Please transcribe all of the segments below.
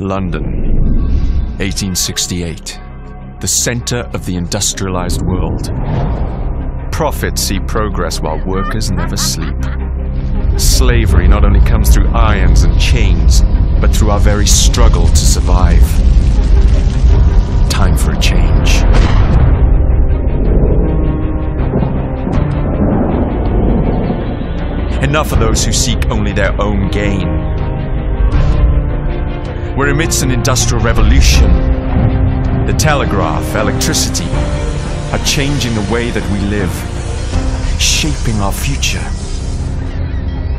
London, 1868. The center of the industrialized world. Profits see progress while workers never sleep. Slavery not only comes through irons and chains, but through our very struggle to survive. Time for a change. Enough of those who seek only their own gain. We're amidst an industrial revolution. The telegraph, electricity, are changing the way that we live, shaping our future.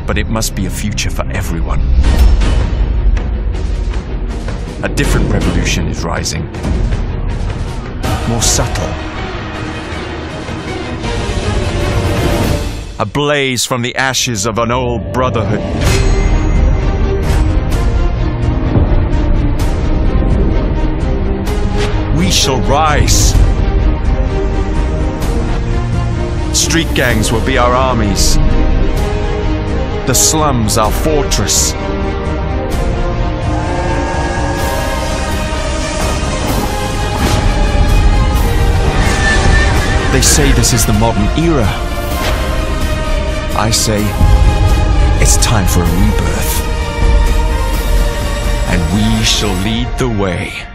But it must be a future for everyone. A different revolution is rising, more subtle. A blaze from the ashes of an old brotherhood. Shall rise. Street gangs will be our armies. The slums our fortress. They say this is the modern era. I say it's time for a rebirth. And we shall lead the way.